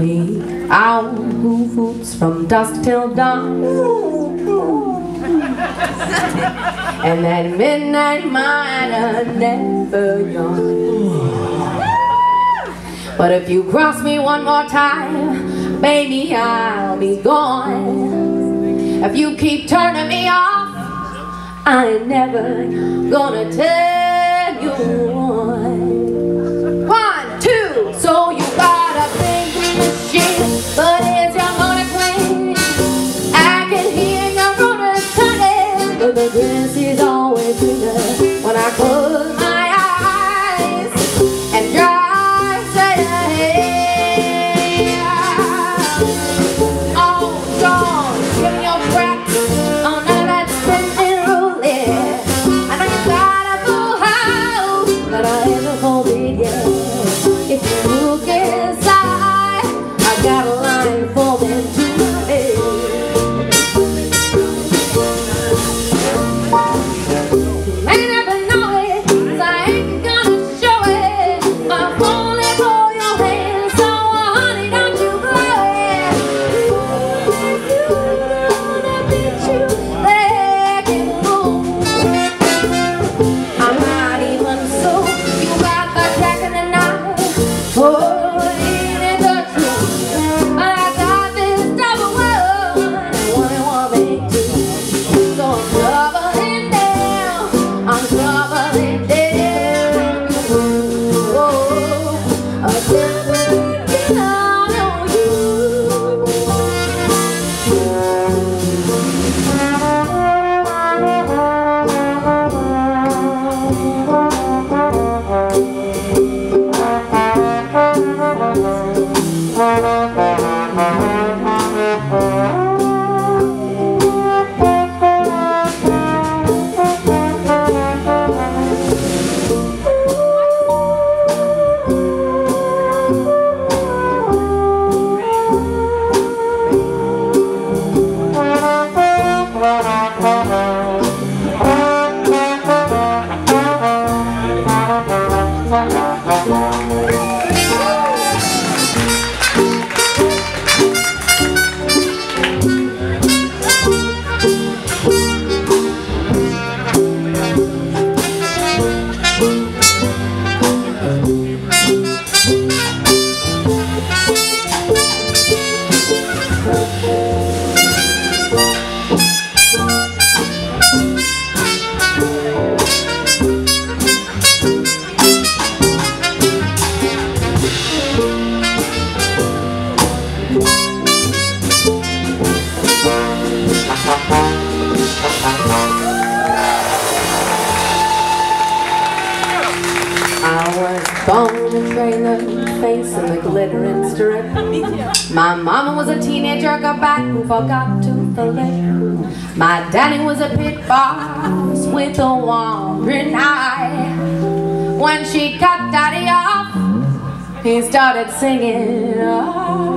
The owl who from dusk till dawn. And that midnight miner never yawns But if you cross me one more time Baby, I'll be gone. If you keep turning me off I ain't never gonna tell you. on Born in a the glittering strip. My mama was a teenager, got back who forgot to flip. My daddy was a pit boss with a wandering eye. When she cut daddy off, he started singing. "Oh,